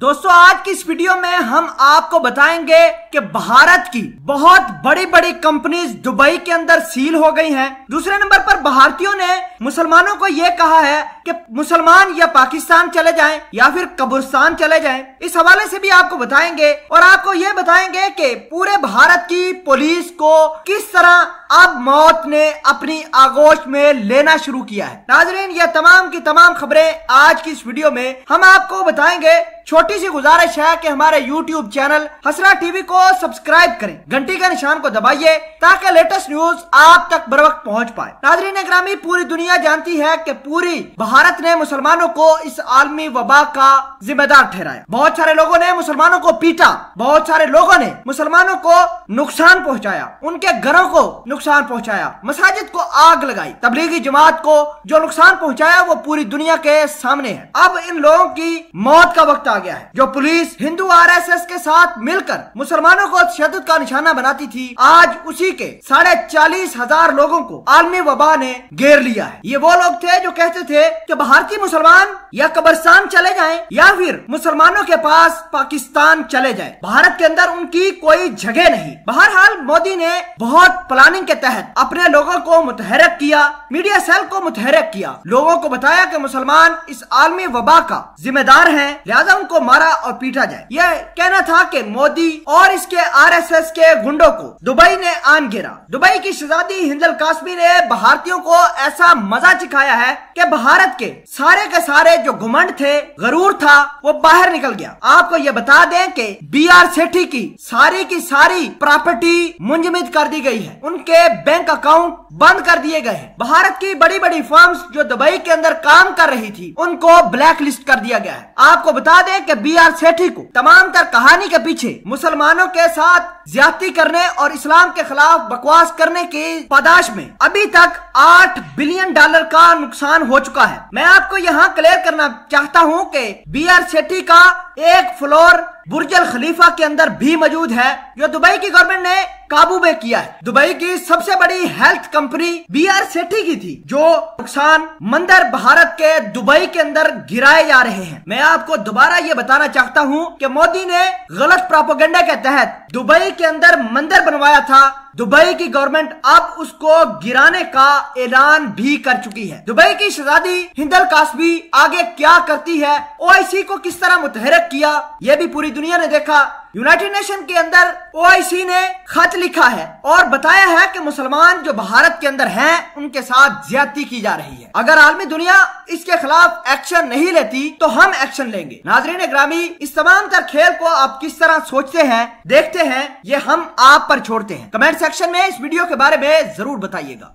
दोस्तों, आज की इस वीडियो में हम आपको बताएँगे कि भारत की बहुत बड़ी बड़ी कंपनीज़ दुबई के अंदर सील हो गई हैं। दूसरे नंबर पर भारतीयों ने मुसलमानों को यह कहा है कि मुसलमान या पाकिस्तान चले जाएँ या फिर कब्रिस्तान चले जाएँ। इस हवाले से भी आपको बताएँगे और आपको ये बताएँगे कि पूरे भारत की पुलिस को किस तरह अब मौत ने अपनी आगोश में लेना शुरू किया है नाजरीन, ये तमाम की तमाम खबरें आज की इस वीडियो में हम आपको बताएँगे छोटी सी गुजारिश है कि हमारे YouTube चैनल हसरा टीवी को सब्सक्राइब करें। घंटी के निशान को दबाइए ताकि लेटेस्ट न्यूज़ आप तक बर वक्त पहुँच पाए। नाजरीन ग्रामी पूरी दुनिया जानती है कि पूरी भारत ने मुसलमानों को इस आलमी वबा का जिम्मेदार ठहराया। बहुत सारे लोगों ने मुसलमानों को पीटा। बहुत सारे लोगों ने मुसलमानों को नुकसान पहुँचाया। उनके घरों को नुकसान पहुँचाया। मसाजिद को आग लगाई। तबलीगी जमात को जो नुकसान पहुँचाया, वो पूरी दुनिया के सामने है। अब इन लोगों की मौत का वक्त आ गया है। जो पुलिस हिंदू आरएसएस के साथ मिलकर मुसलमानों को तशद का निशाना बनाती थी, आज उसी के साढ़े चालीस हज़ार लोगों को आलमी वबा ने घेर लिया है। ये वो लोग थे जो कहते थे कि भारतीय मुसलमान या कब्रस्तान चले जाएँ या फिर मुसलमानों के पास पाकिस्तान चले जाएँ। भारत के अंदर उनकी कोई जगह नहीं। बहरहाल, मोदी ने बहुत प्लानिंग के तहत अपने लोगों को मुतहरक किया, मीडिया सेल को मुतहरक किया। लोगों को बताया कि मुसलमान इस आलमी वबा का जिम्मेदार है, लिहाजा उनको मारा और पीटा जाए। यह कहना था कि मोदी और इसके आरएसएस के गुंडों को दुबई ने आन गिरा दुबई की शहजादी हिंदल काश्मी ने भारतीयों को ऐसा मज़ा चिखाया है कि भारत के सारे के सारे जो घुमंड थे, गरूर था, वो बाहर निकल गया। आपको ये बता दें कि बी आर सेठी की सारी की सारी प्रॉपर्टी मुंजमिद कर दी गई है। उनके बैंक अकाउंट बंद कर दिए गए हैं। भारत की बड़ी बड़ी फर्म्स जो दुबई के अंदर काम कर रही थी, उनको ब्लैक लिस्ट कर दिया गया है। आपको बता दें कि बी आर सेठी को तमाम तर कहानी के पीछे मुसलमानों के साथ ज्यादती करने और इस्लाम के खिलाफ बकवास करने की पदाश में अभी तक आठ बिलियन डॉलर का नुकसान हो चुका है। मैं आपको यहाँ क्लियर करना चाहता हूँ कि बी आर सेठी का एक फ्लोर बुर्जल खलीफा के अंदर भी मौजूद है, जो दुबई की गवर्नमेंट ने काबू में किया है। दुबई की सबसे बड़ी health company B R Sethi की थी, जो नुकसान मंदिर भारत के दुबई के अंदर गिराए जा रहे हैं। मैं आपको दोबारा ये बताना चाहता हूँ कि मोदी ने गलत प्रोपोगंडा के तहत दुबई के अंदर मंदिर बनवाया था। दुबई की गवर्नमेंट अब उसको गिराने का ऐलान भी कर चुकी है। दुबई की शहजादी हिंदल कासबी आगे क्या करती है ओआईसी को किस तरह मुतहरक किया यह भी पूरी दुनिया ने देखा। यूनाइटेड नेशन के अंदर ओआईसी ने खत लिखा है और बताया है कि मुसलमान जो भारत के अंदर हैं, उनके साथ ज्यादती की जा रही है। अगर आलमी दुनिया इसके खिलाफ एक्शन नहीं लेती तो हम एक्शन लेंगे। नाजरीन ग्रामी इस तमाम तर खेल को आप किस तरह सोचते हैं, देखते हैं, ये हम आप पर छोड़ते हैं। कमेंट सेक्शन में इस वीडियो के बारे में ज़रूर बताइएगा।